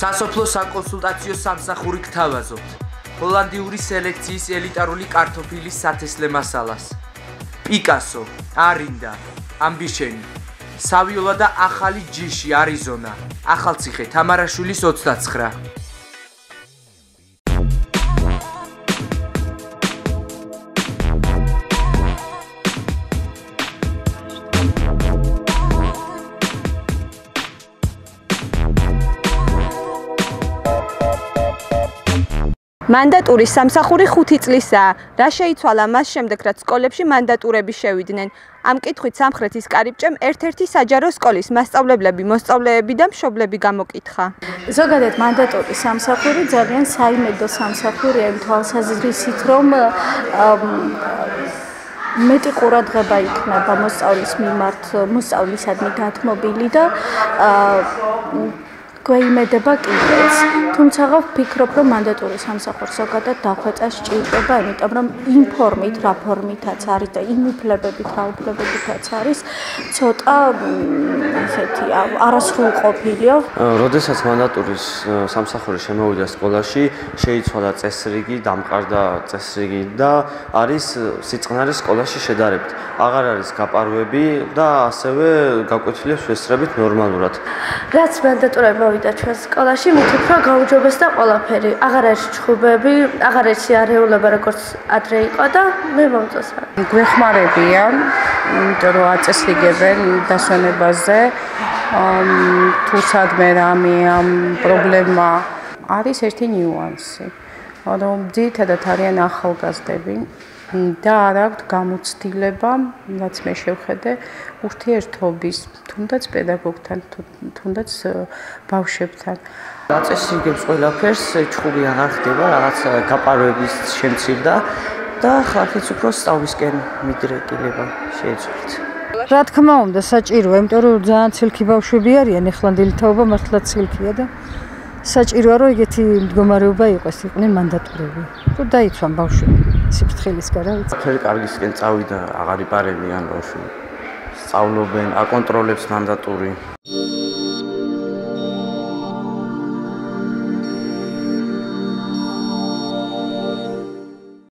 სასოფლო საკონსულტაციო სამსახური გთავაზობთ. ჰოლანდიური სელექციის ელიტარული კარტოფილის სათესლე მასალას. პიკასო, არინდა, ამბიშენი. სავიოლა და ახალი ჯიში, არიზონა. ახალციხე, თამარაშვილის 29. მანდატურის სამსახური 5 წლისაა. რა შეიცვალა მას შემდეგ, რაც სკოლებში მანდატურები შევიდნენ? ამ კითხვით სამხრეთის კარიბჭემ ერთ-ერთი საჯარო სკოლის მასწავლებლები, მოსწავლეები და მშობლები გამოკითხა. ზოგადად მანდატურის სამსახური ძალიან საიმედო სამსახურია იმ თვალსაზრისით, რომ მეტი ყურადღება იქნება მოსწავლის მიმართ, მოსწავლისადმი დათმობილი და გვეიმედება კიდეც. თუმცა ვფიქრობ, რომ მანდატური სამსახურს ზოგადად დახვეწა სჭირდება, იმიტომ რომ ინფორმით რა ფორმითაც არის და იმ უფლებებით რა უფლებებითაც არის, ცოტა ესეთი არასრულყოფილია. როდესაც მანდატურის სამსახური შემოვიდა სკოლაში, შეიცვალა წესრიგი, დამყარდა წესრიგი და არის სიწყნარი სკოლაში შედარებით. აღარ არის გაპარვები და ასევე გაკვეთილია შესწრებით ნორმალურად. რაც მანდატურები მოვიდა ჩვენ სკოლაში, მით უფრო გაუჯობეს და ყველაფერი. აღარ არის ჩხუბები, აღარ არის არეულობა როგორც ადრე იყო და მე მომწონს. გვეხმარებიან, იმიტომ რომ აწესრიგებენ დასვენებაზე. თუ სადმე რამე ამ პრობლემა არის ერთი ნიუანსი. რომ ძირითადად არიან ახალგაზრდები, და არ აქვს გამოცდილება, რაც მე შევხედე, ურთიერთობის, თუნდაც პედაგოგთან, თუნდაც ბავშვებთან. დაწესრიგებს ყველაფერს, ჩხუბი აღარ ხდება, რაღაც გაპარვების შემცირდა და ხალხიც უფრო სწავლისკენ მიდრეკილება შეეცვლით. რა თქმა უნდა, საჭიროა, იმიტომ რომ ძალიან ცილკი ბავშვები არიან, ეხლანდელი თაობა მართლა ცილკია და საჭიროა რომ ეგეთი მდგომარეობა იყოს, იყვნენ მანდატურები. რომ დაიცვან ბავშვები. სიფრთხილისკენ რა ვიცი. ფერი კარგისკენ წავიდა, აღარ იპარებიან ბავშვი. სწავლობენ, აკონტროლებს მანდატური.